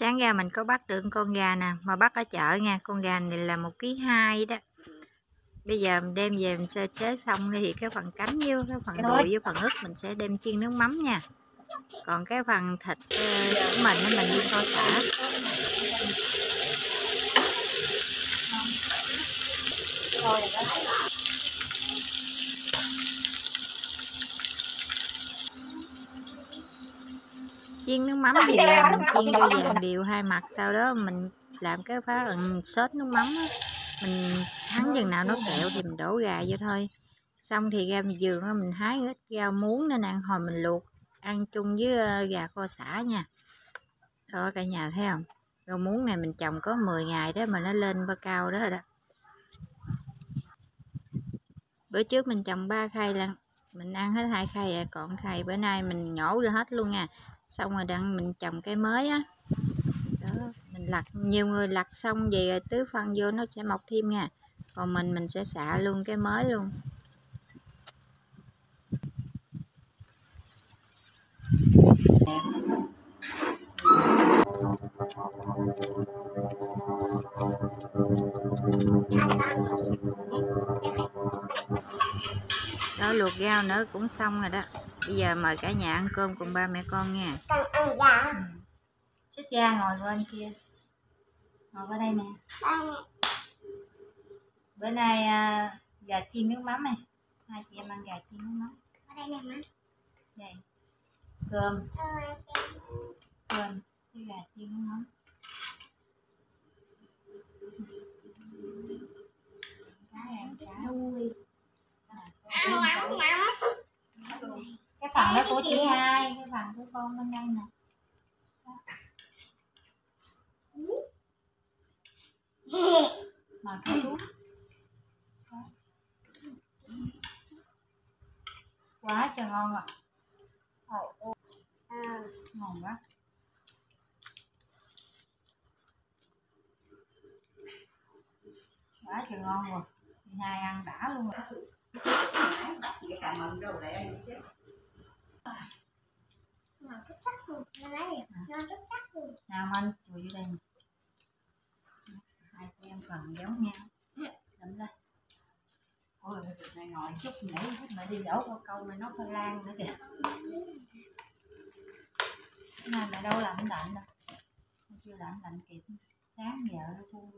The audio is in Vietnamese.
sáng ra mình có bắt được con gà nè mà bắt ở chợ nha con gà này là một ký hai đó. Bây giờ mình đem về mình sơ chế xong thì cái phần cánh với cái phần đùi với phần ức mình sẽ đem chiên nước mắm nha. Còn cái phần thịt uh, của mình mình đi kho xả chiên nước mắm thì là mình chiên cho vàng đều hai mặt sau đó mình làm cái phần sốt nước mắm á. Mình thắng chừng nào nó kẹo thì mình đổ gà vô thôi. Xong thì ra mình giường mình hái ít rau muống nên ăn hồi mình luộc ăn chung với ờ, gà kho xả nha. Đó cả nhà thấy không? Rau muống này mình trồng có 10 ngày đó mà nó lên ba cao đó rồi đó. Bữa trước mình trồng ba khay lần mình ăn hết hai khay rồi còn khay bữa nay mình nhổ ra hết luôn nha xong rồi đang mình trồng cái mới á. Đó, mình lặt, nhiều người lặt xong về rồi tứ phân vô nó sẽ mọc thêm nha. Còn mình mình sẽ xạ luôn cái mới luôn. Đó, luộc rau nữa cũng xong rồi đó bây giờ mời cả nhà ăn cơm cùng ba mẹ con nha. Con ăn gà xích ra ngồi bên kia. Ngồi ở đây nè. Bữa nay à, gà chiên nước mắm này. Hai chị em ăn gà chiên nước mắm. Ở đây nè má. Đây. Cơm. Cơm với gà chiên nước mắm. Cái ăn cái cái đùi À, ăn mắm mắm. cái phần đó của chị hai cái phần của con bên đây nè. Mời cô xuống. Quá trời ngon rồi Ờ, ngon quá. Quá trời ngon rồi. Chị hai ăn đã luôn rồi. Ngon chút chắc luôn nó lấy gì ngon chút chắc luôn nào, anh ngồi vô đây nè. Hai chị em cần giống nhau. Dạ. Đấm lên ôi này ngồi chút nãy mà đi đổ qua câu này nó khoai lang nữa kìa. Cái này mẹ đâu làm lạnh đâu. Chưa làm lạnh kịp. Sáng giờ nó thu